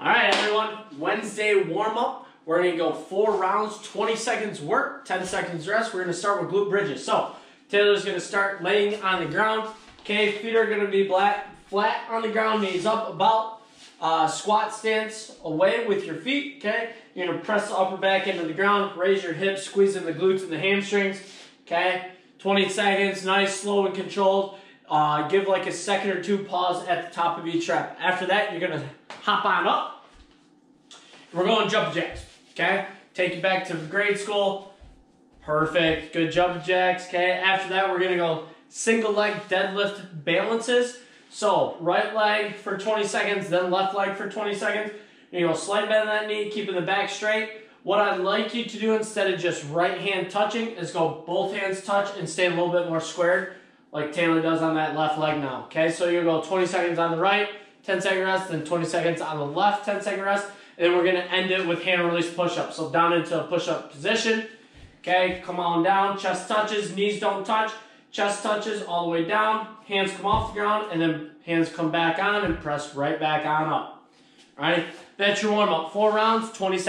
All right, everyone. Wednesday warm up. We're to go four rounds, 20 seconds work, 10 seconds rest. We're to start with glute bridges. So, Taylor's to start laying on the ground. Okay, feet are to be flat, flat on the ground, knees up about uh, squat stance away with your feet. Okay, you're to press the upper back into the ground, raise your hips, squeeze in the glutes and the hamstrings. Okay, 20 seconds, nice, slow, and controlled. Uh, give like a second or two pause at the top of each rep. After that, you're to hop on up. We're going jump jacks. Okay, take you back to grade school. Perfect. Good jump jacks. Okay, after that, we're going to go single leg deadlift balances. So, right leg for 20 seconds, then left leg for 20 seconds. You go slight bend that knee, keeping the back straight. What I'd like you to do instead of just right hand touching is go both hands touch and stay a little bit more squared like Taylor does on that left leg now. Okay, so you go 20 seconds on the right, 10 second rest, then 20 seconds on the left, 10 second rest. And then we're gonna end it with hand release push up. So down into a push up position. Okay, come on down, chest touches, knees don't touch, chest touches all the way down, hands come off the ground, and then hands come back on and press right back on up. All right, that's your warm up. Four rounds, 20 seconds.